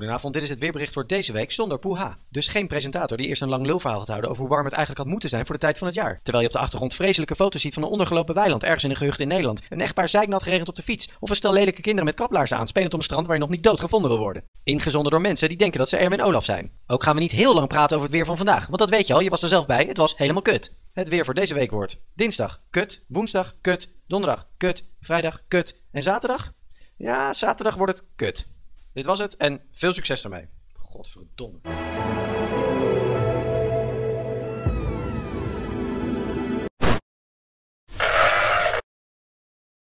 Goedenavond, dit is het weerbericht voor deze week zonder Poeha. Dus geen presentator die eerst een lang lulverhaal gaat houden over hoe warm het eigenlijk had moeten zijn voor de tijd van het jaar. Terwijl je op de achtergrond vreselijke foto's ziet van een ondergelopen weiland ergens in een gehucht in Nederland. Een echtpaar zeiknat geregend op de fiets. Of een stel lelijke kinderen met kaplaarzen aan spelend op een strand waar je nog niet dood gevonden wil worden. Ingezonden door mensen die denken dat ze Erwin Olaf zijn. Ook gaan we niet heel lang praten over het weer van vandaag, want dat weet je al, je was er zelf bij, het was helemaal kut. Het weer voor deze week wordt dinsdag kut, woensdag kut, donderdag kut, vrijdag kut en zaterdag? Ja, zaterdag wordt het kut. Dit was het en veel succes ermee. Godverdomme.